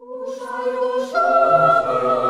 Ushai, ushai, ushai.